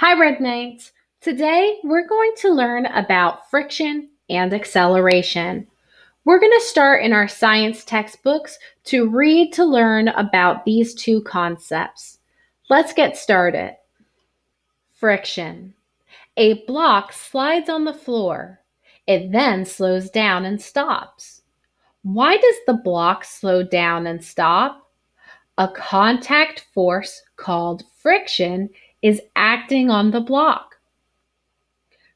Hi, Red Knights. Today we're going to learn about friction and acceleration. We're going to start in our science textbooks to read to learn about these two concepts. Let's get started. Friction. A block slides on the floor. It then slows down and stops. Why does the block slow down and stop? A contact force called friction is acting on the block.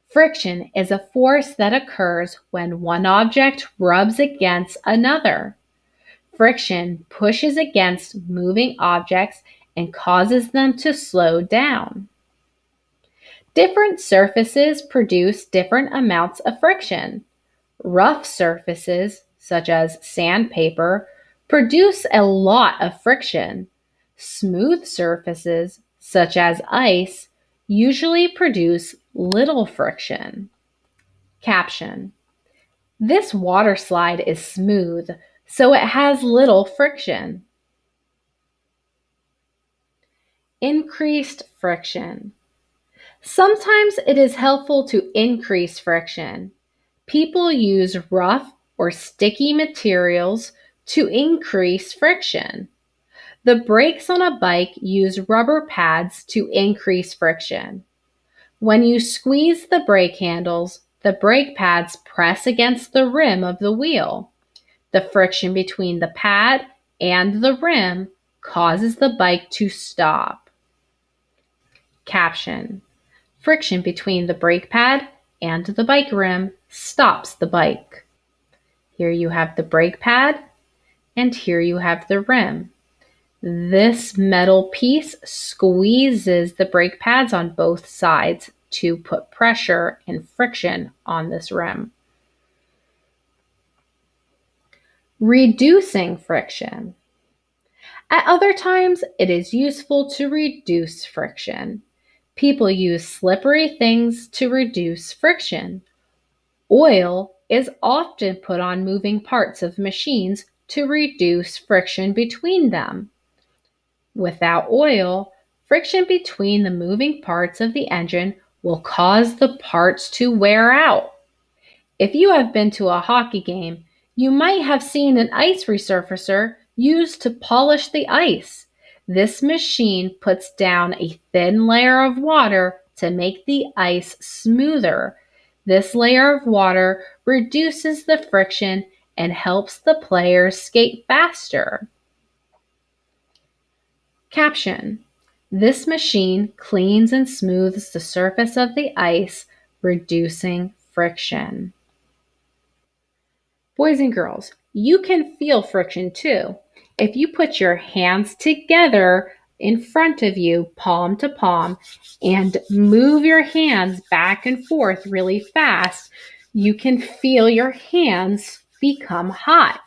Friction is a force that occurs when one object rubs against another. Friction pushes against moving objects and causes them to slow down. Different surfaces produce different amounts of friction. Rough surfaces, such as sandpaper, produce a lot of friction. Smooth surfaces, such as ice, usually produce little friction. Caption This water slide is smooth, so it has little friction. Increased friction. Sometimes it is helpful to increase friction. People use rough or sticky materials to increase friction. The brakes on a bike use rubber pads to increase friction. When you squeeze the brake handles, the brake pads press against the rim of the wheel. The friction between the pad and the rim causes the bike to stop. Caption Friction between the brake pad and the bike rim stops the bike. Here you have the brake pad, and here you have the rim. This metal piece squeezes the brake pads on both sides to put pressure and friction on this rim. Reducing friction. At other times, it is useful to reduce friction. People use slippery things to reduce friction. Oil is often put on moving parts of machines to reduce friction between them. Without oil, friction between the moving parts of the engine will cause the parts to wear out. If you have been to a hockey game, you might have seen an ice resurfacer used to polish the ice. This machine puts down a thin layer of water to make the ice smoother. This layer of water reduces the friction and helps the players skate faster. Caption This machine cleans and smooths the surface of the ice, reducing friction. Boys and girls, you can feel friction too. If you put your hands together in front of you, palm to palm, and move your hands back and forth really fast, you can feel your hands become hot.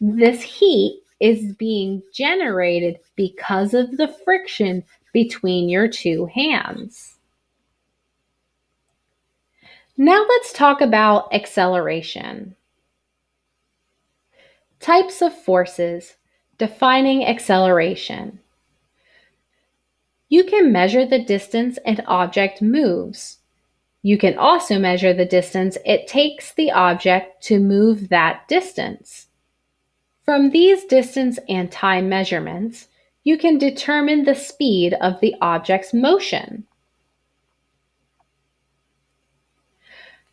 This heat is being generated because of the friction between your two hands. Now let's talk about acceleration. Types of forces defining acceleration. You can measure the distance an object moves. You can also measure the distance it takes the object to move that distance. From these distance and time measurements, you can determine the speed of the object's motion.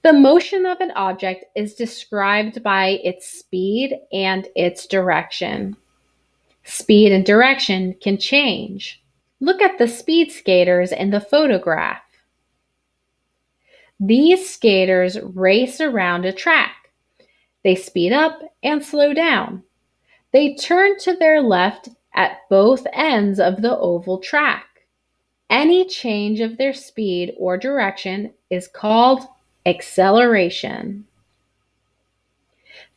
The motion of an object is described by its speed and its direction. Speed and direction can change. Look at the speed skaters in the photograph. These skaters race around a track. They speed up and slow down. They turn to their left at both ends of the oval track. Any change of their speed or direction is called acceleration.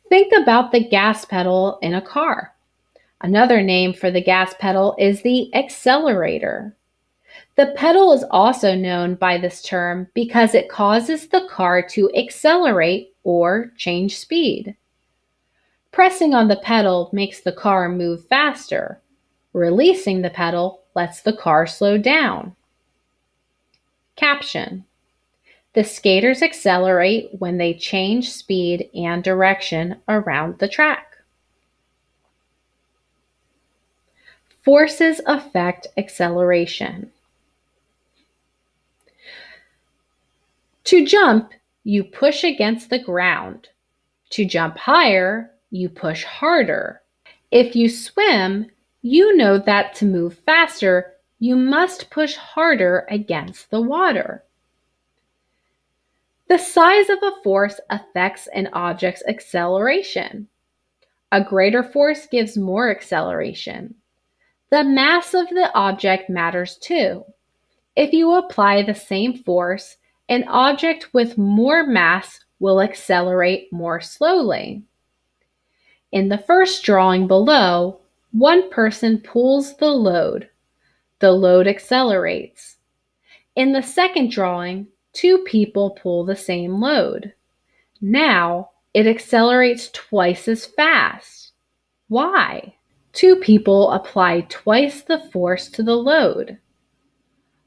Think about the gas pedal in a car. Another name for the gas pedal is the accelerator. The pedal is also known by this term because it causes the car to accelerate or change speed. Pressing on the pedal makes the car move faster. Releasing the pedal lets the car slow down. caption. The skaters accelerate when they change speed and direction around the track. Forces affect acceleration. To jump, you push against the ground. To jump higher, you push harder. If you swim, you know that to move faster, you must push harder against the water. The size of a force affects an object's acceleration. A greater force gives more acceleration. The mass of the object matters too. If you apply the same force, an object with more mass will accelerate more slowly. In the first drawing below, one person pulls the load. The load accelerates. In the second drawing, two people pull the same load. Now it accelerates twice as fast. Why? Two people apply twice the force to the load.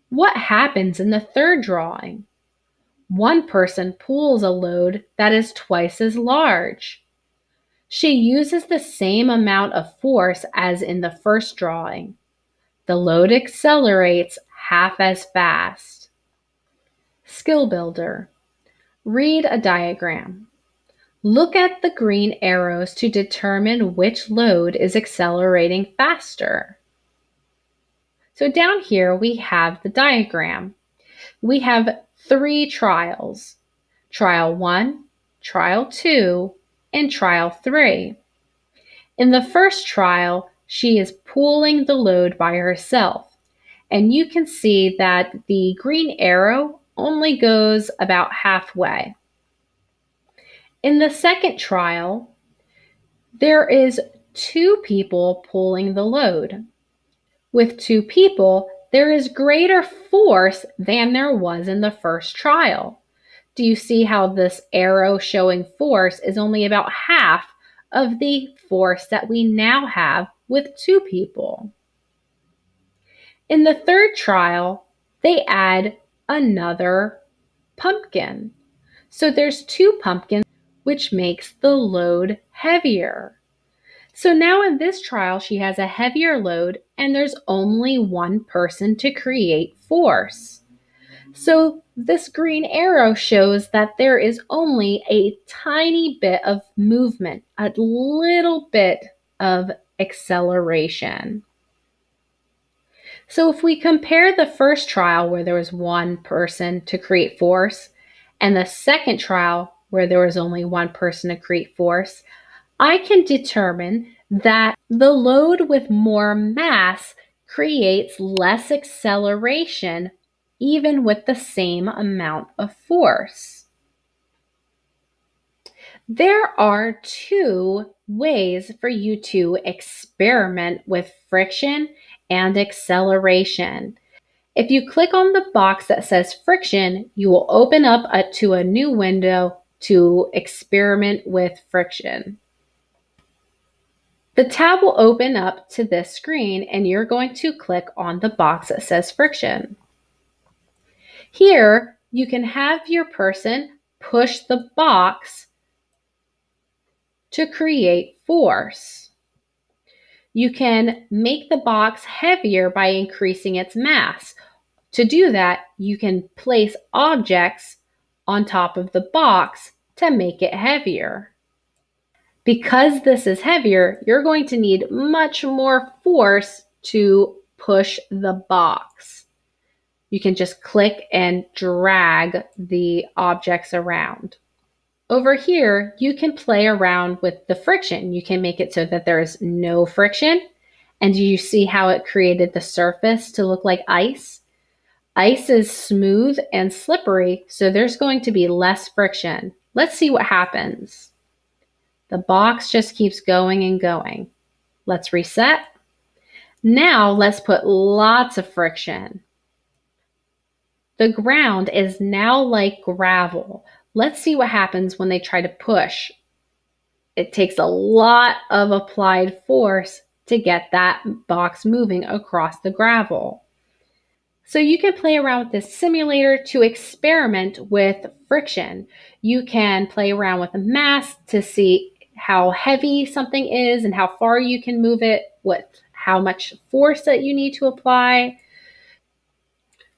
What happens in the third drawing? One person pulls a load that is twice as large. She uses the same amount of force as in the first drawing. The load accelerates half as fast. Skill Builder. Read a diagram. Look at the green arrows to determine which load is accelerating faster. So down here we have the diagram. We have three trials. Trial 1, Trial 2, and Trial 3. In the first trial, she is pulling the load by herself. And you can see that the green arrow only goes about halfway. In the second trial, there is two people pulling the load. With two people, there is greater force than there was in the first trial. Do you see how this arrow showing force is only about half of the force that we now have with two people? In the third trial, they add another pumpkin. So there's two pumpkins which makes the load heavier. So now in this trial, she has a heavier load and there's only one person to create force. So this green arrow shows that there is only a tiny bit of movement, a little bit of acceleration. So if we compare the first trial where there was one person to create force and the second trial where there was only one person to create force, I can determine that the load with more mass creates less acceleration even with the same amount of force. There are two ways for you to experiment with friction and acceleration. If you click on the box that says friction, you will open up a, to a new window to experiment with friction. The tab will open up to this screen and you're going to click on the box that says friction. Here, you can have your person push the box to create force. You can make the box heavier by increasing its mass. To do that, you can place objects on top of the box to make it heavier. Because this is heavier, you're going to need much more force to push the box. You can just click and drag the objects around. Over here, you can play around with the friction. You can make it so that there is no friction. And you see how it created the surface to look like ice? Ice is smooth and slippery, so there's going to be less friction. Let's see what happens. The box just keeps going and going. Let's reset. Now let's put lots of friction. The ground is now like gravel. Let's see what happens when they try to push. It takes a lot of applied force to get that box moving across the gravel. So you can play around with this simulator to experiment with friction. You can play around with a mass to see how heavy something is and how far you can move it, with how much force that you need to apply.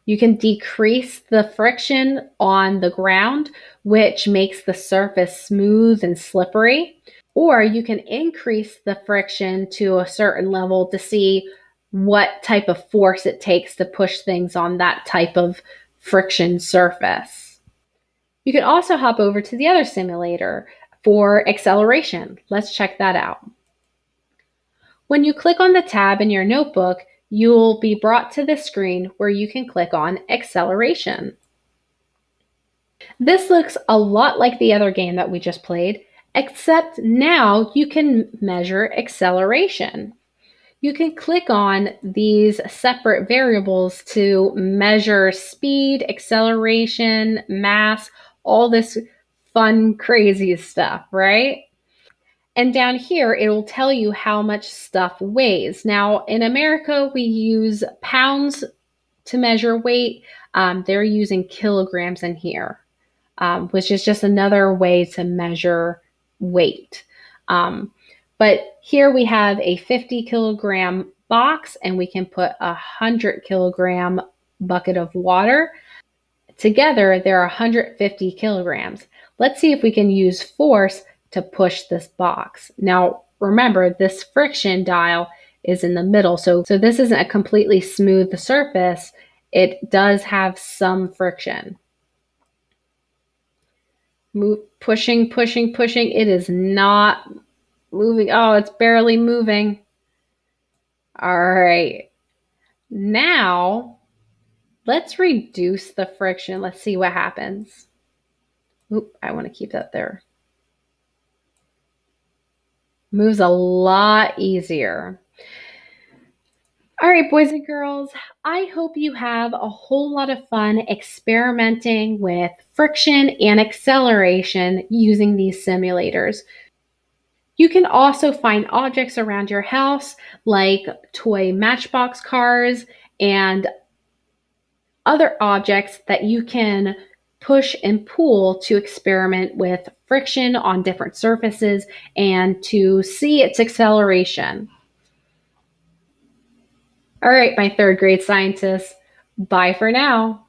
You can decrease the friction on the ground, which makes the surface smooth and slippery. Or you can increase the friction to a certain level to see what type of force it takes to push things on that type of friction surface. You can also hop over to the other simulator for acceleration. Let's check that out. When you click on the tab in your notebook, you'll be brought to the screen where you can click on acceleration. This looks a lot like the other game that we just played, except now you can measure acceleration. You can click on these separate variables to measure speed, acceleration, mass, all this fun, crazy stuff, right? And down here, it will tell you how much stuff weighs. Now, in America, we use pounds to measure weight. Um, they're using kilograms in here, um, which is just another way to measure weight. Um, but here we have a 50 kilogram box and we can put a 100 kilogram bucket of water. Together, there are 150 kilograms. Let's see if we can use force to push this box. Now, remember, this friction dial is in the middle. So, so this isn't a completely smooth surface. It does have some friction. Move, pushing, pushing, pushing. It is not moving. Oh, it's barely moving. All right. Now, let's reduce the friction. Let's see what happens. Oop, I want to keep that there moves a lot easier. All right, boys and girls, I hope you have a whole lot of fun experimenting with friction and acceleration using these simulators. You can also find objects around your house like toy matchbox cars and other objects that you can push and pull to experiment with friction on different surfaces and to see its acceleration. All right, my third grade scientists, bye for now.